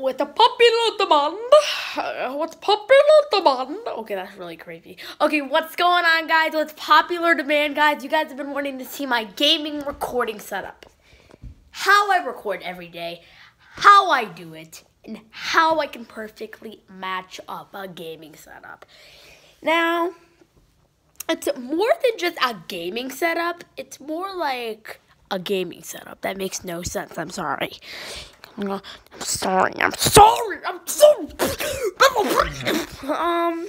with the popular demand. Uh, what's popular demand? Okay, that's really creepy. Okay, what's going on, guys? What's popular demand, guys? You guys have been wanting to see my gaming recording setup. How I record every day, how I do it, and how I can perfectly match up a gaming setup. Now, it's more than just a gaming setup. It's more like a gaming setup. That makes no sense. I'm sorry. I'm sorry. I'm sorry. I'm so. Um.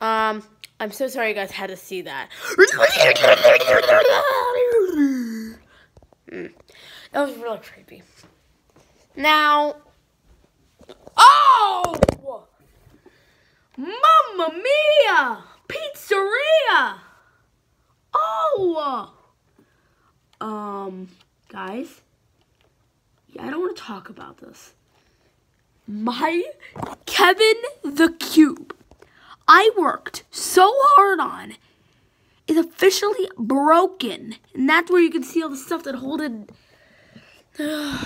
Um. I'm so sorry you guys had to see that. Hmm. That was really creepy. Now. Oh! Mamma mia! Pizzeria! Oh! Um, guys, yeah, I don't want to talk about this. My Kevin the Cube, I worked so hard on, is officially broken. And that's where you can see all the stuff that hold it.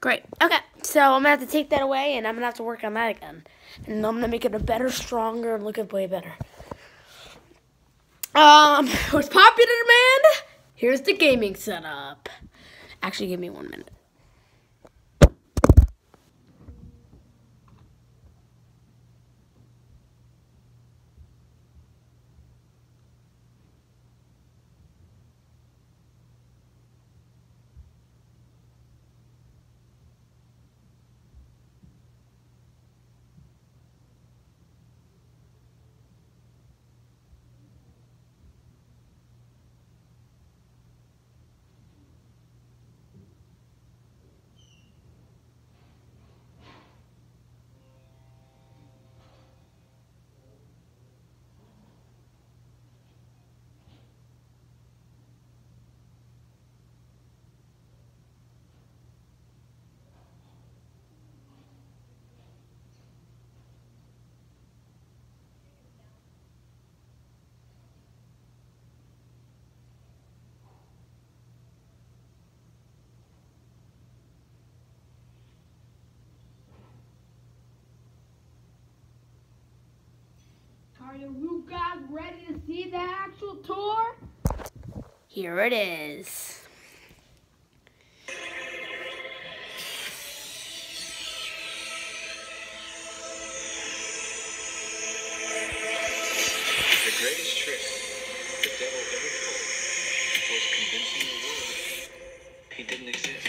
Great. Okay, so I'm to have to take that away, and I'm to have to work on that again. And I'm to make it a better, stronger, and look way better. Um, what's popular demand? Here's the gaming setup. Actually, give me one minute. Are you guys ready to see the actual tour? Here it is. The greatest trick the devil ever pulled was convincing the world he didn't exist.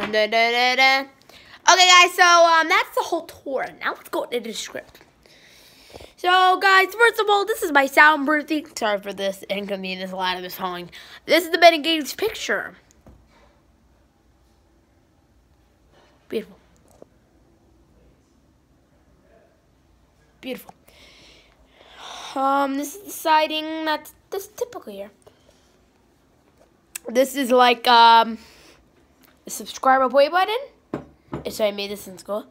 Dun, dun, dun. Okay, guys, so um, that's the whole tour. Now let's go into the script. So, guys, first of all, this is my soundproofing. Sorry for this inconvenience, a lot of this falling. This is the Ben Gates picture. Beautiful. Beautiful. Um, this is the siding. That's that's typical here. This is like um subscribe away button. So I made this in school.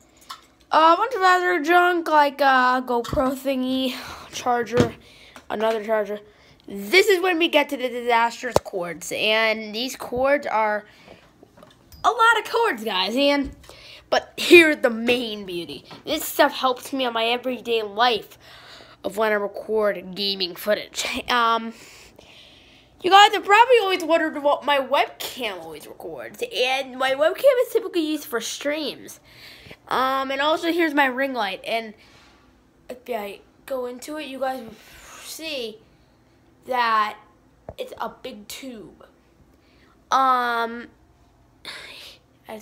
Uh, a bunch of other junk like uh, GoPro thingy, charger, another charger. This is when we get to the disastrous cords, and these cords are a lot of cords, guys. And but here's the main beauty. This stuff helps me on my everyday life of when I record gaming footage. Um. You guys have probably always wondered what my webcam always records, and my webcam is typically used for streams. Um, and also here's my ring light, and if I go into it, you guys will see that it's a big tube. Um, and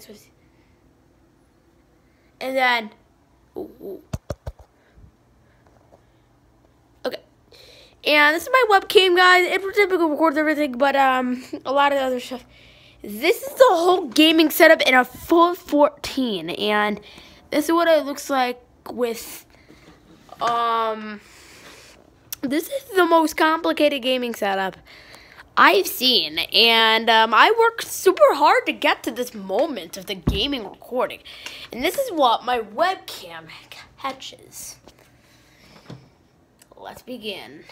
then, ooh, ooh. And this is my webcam, guys. It typically records everything, but um, a lot of other stuff. This is the whole gaming setup in a full 14, and this is what it looks like with um. This is the most complicated gaming setup I've seen, and um, I worked super hard to get to this moment of the gaming recording. And this is what my webcam catches. Let's begin.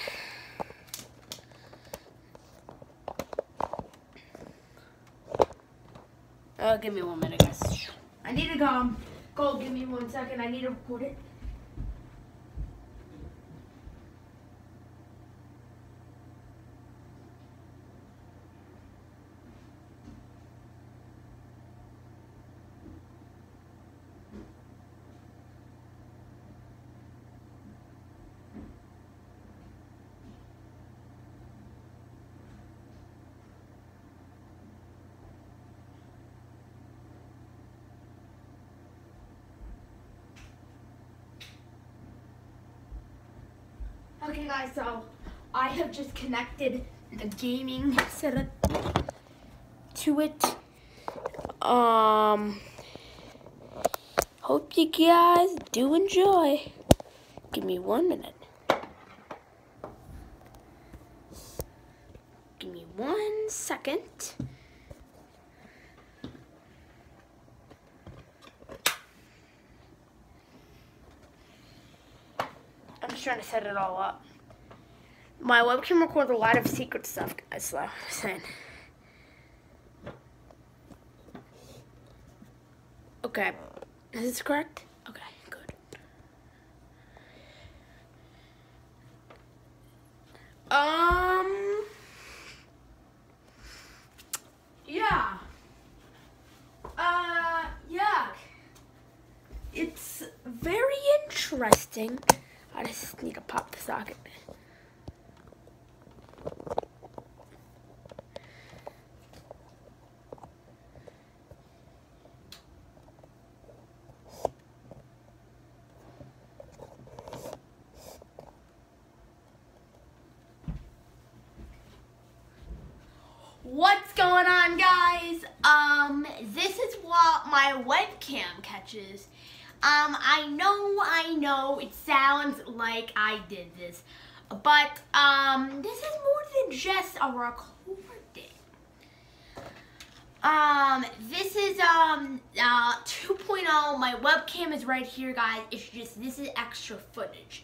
Oh, give me one minute, guys. I need to go. Go, give me one second. I need to record it. Okay, guys, so I have just connected the gaming setup to it. Um, hope you guys do enjoy. Give me one minute. Give me one second. I'm just trying to set it all up. My webcam records a lot of secret stuff, guys, so. Okay. Is this correct? Okay, good. Um. Yeah. Uh, yeah. It's very interesting. I just need to pop the socket. What's going on, guys? Um, this is what my webcam catches. Um, I know, I know, it sounds like I did this, but, um, this is more than just a recording. Um, this is, um, uh, 2.0. My webcam is right here, guys. It's just, this is extra footage.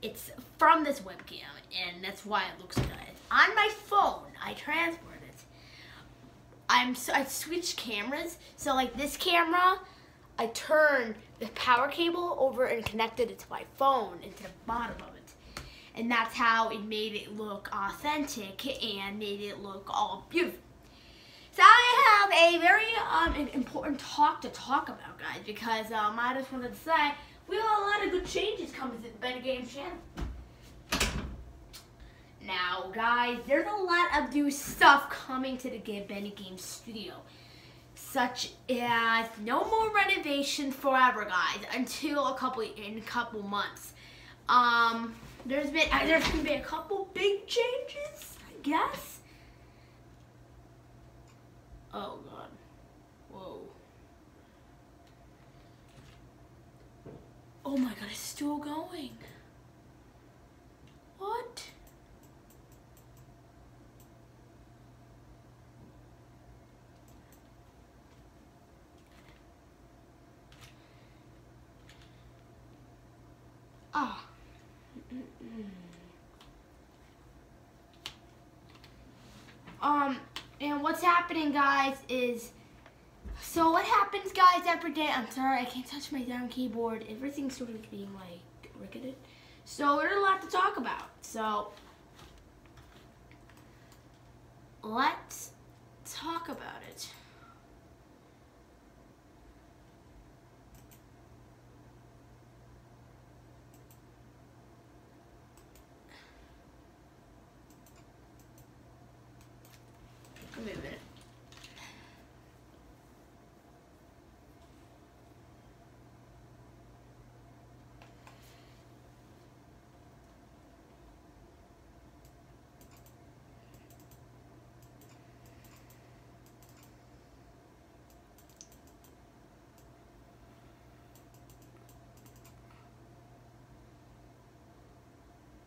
It's from this webcam, and that's why it looks good. On my phone, I transferred it. I'm, so I switched cameras, so like this camera, I turned the power cable over and connected it to my phone into the bottom of it. And that's how it made it look authentic and made it look all beautiful. So I have a very um, important talk to talk about, guys, because um, I just wanted to say we have a lot of good changes coming to the Benny Games channel. Now, guys, there's a lot of new stuff coming to the Game Benny Games studio such as no more renovations forever, guys, until a couple in a couple months. Um, there's been uh, there's gonna be a couple big changes, I guess. Oh God, whoa. Oh my God, it's still going. What? Ah. Um, and happening, guys, is so what happens, guys, every day. I'm sorry, I can't touch my down keyboard. Everything's sort of being like rickety. So there's a lot to talk about. So let's talk about it. Give me a minute.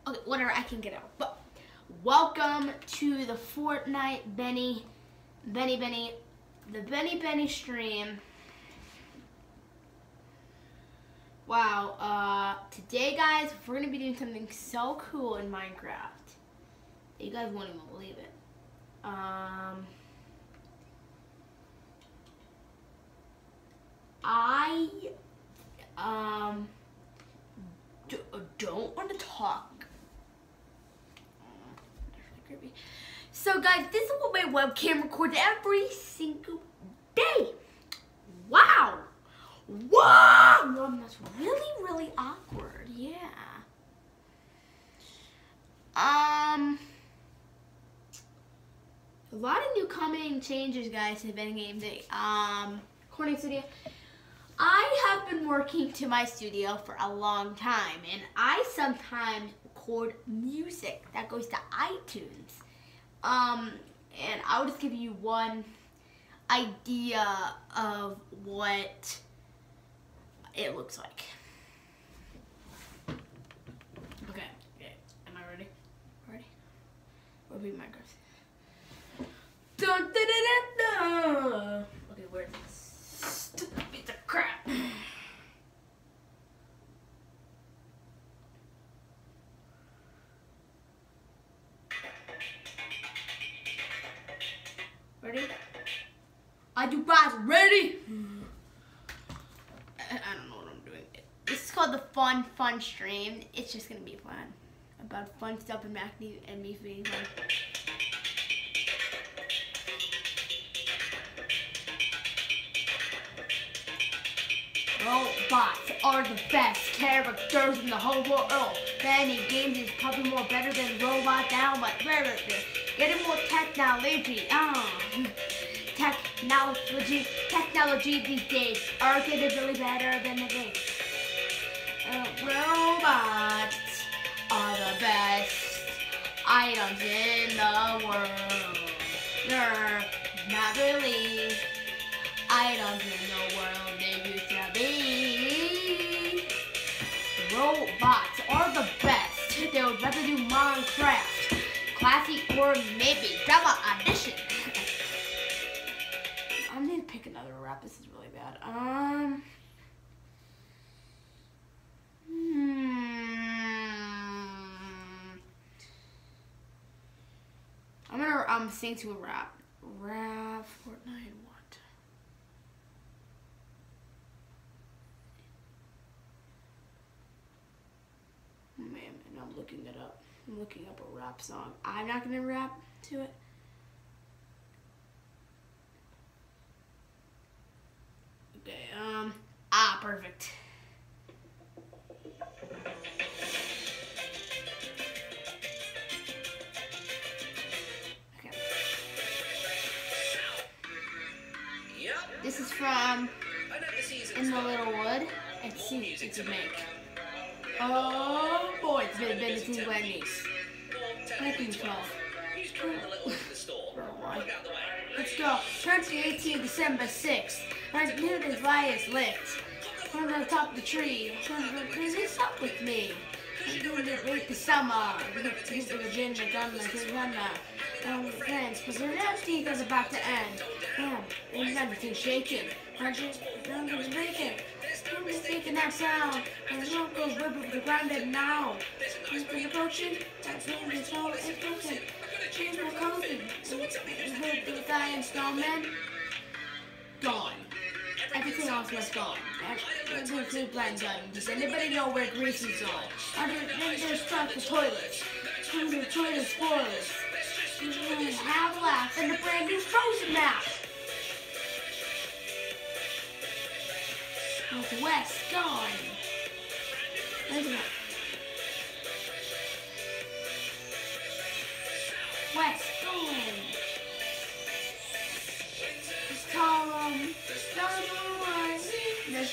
Okay, whatever, I can get out. But welcome to the Fortnite Benny, Benny Benny, the Benny Benny stream. Wow, uh, today guys, we're gonna be doing something so cool in Minecraft. You guys won't even believe it. Um, I, um, d- don't want to talk. Creepy. So guys, this is what my webcam records every single day. Wow. Wow. That's really, really awkward. Yeah. Um, a lot of new coming changes, guys, to Ben Game Day. Um, recording studio. I have been working to my studio for a long time, and I sometimes record music that goes to iTunes. Um, and I'll just give you one idea of what it looks like. Okay, okay. Am I ready? Ready? Or be Minecraft? Dun, dun, dun, dun, dun. Okay, where's this stupid piece of crap? I do guys ready? I don't know what I'm doing. This is called the Fun Fun Stream. It's just gonna be fun. About fun stuff and Mac and me being fun. Robots are the best characters in the whole world. Benny Games is probably more better than Robot Down, but better than getting more technology. Uh, technology, technology these days are really better than the days. Uh, robots are the best items in the world. They're not really items in the world they used to be. Robots are the best. They would rather do Minecraft, classic, or maybe Java Edition. Bad. Um. Hmm. I'm gonna um sing to a rap. Rap Fortnite what? Man, and I'm looking it up. I'm looking up a rap song. I'm not gonna rap to it. Okay, um, ah, perfect. Okay. This is from In the Little Wood. It's it's a make. Oh boy, it's been been since Wendy's. I think it's called. Let's go. 2018, December 6th. My newest lions lift. From the top of the tree. Please up with me. I'm doing it with the summer. He's the Virginia gun like his runner. Um, friends, because the empty is about to end. Damn, ain't everything shaking. Hundreds, hundreds breaking. Somebody's making that sound. And the smoke goes ripping the ground and now. He's approaching. That's when it's all is broken. Change my clothing. And heard the guy and snowman. Gone. Everything else was gone. Food blend done. Does anybody know where grease is on? Under there's stuff the toilets. From the toilet spoilers. You have left and a brand new frozen map. Northwest gone. West gone. Just call 'em number one. The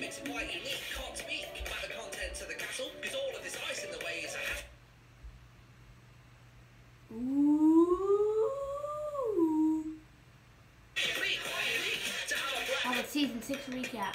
makes it quite unique. Can't speak about the contents of the castle because all of this ice in the way is a hassle. Ooh. Unique, quite unique to have a black How about season six recap?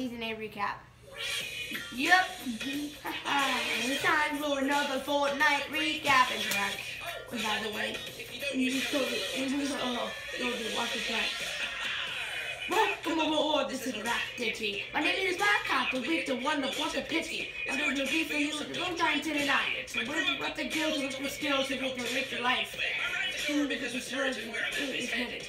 Season eight recap. Yep. it's time for another Fortnite recap. And back. And by the way, you just told it. Oh, you'll be watching that. Welcome aboard, this is Rap Ditchy. My name is Black Cop, the week, the one, the one, the pitchy. I'm going to be for you, the long time to night. It's the word, what the guild, with the skills, to make the make your life. Because it's virgin, it is headed.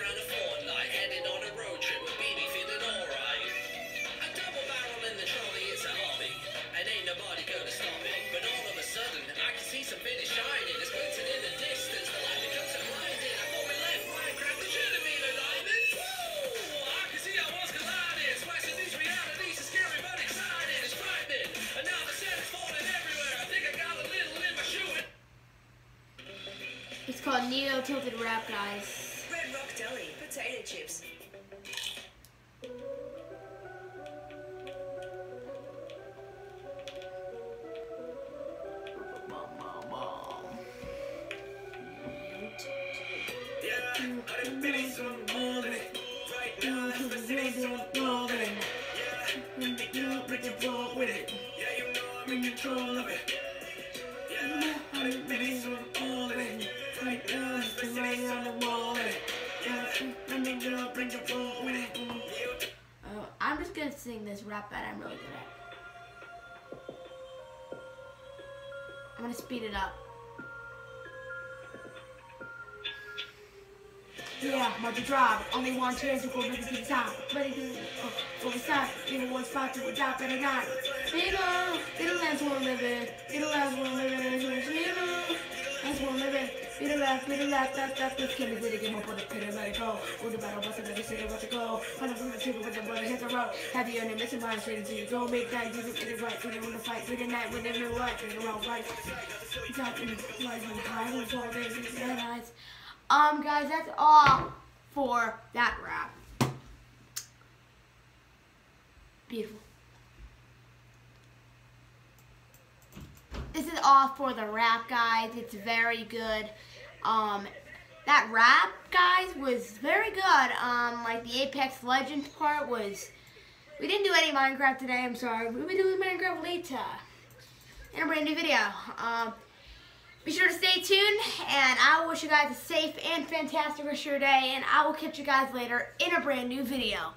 It's called Neo Tilted Rap, guys. Red Rock Deli, potato chips. Gonna sing this rap that I'm really good at. I'm gonna speed it up. Yeah, multi drive. Only one chance to go ready to the top. Ready to uh, for the side. Even one spot to adopt better not. Little, little last one living. Little last one living. Little last one living. Little last, little last, that's that's this kid is it again. Hope on the pit and let it go. With the battle, what's another city, what's it go? Find a room to trigger with the brother, hit the road. Have on the mission mind, straight into you. Go make that, you get it right. When you want to fight, with the night, when they're right, when they're all right. Got in life and high, with all days, red eyes. Um, guys, that's all for that rap. Beautiful. This is all for the rap, guys. It's very good. Um, that rap, guys, was very good. Um, like the Apex Legends part was. We didn't do any Minecraft today. I'm sorry. We'll be doing Minecraft later in a brand new video. Um, Be sure to stay tuned, and I wish you guys a safe and fantastic rest of your day, and I will catch you guys later in a brand new video.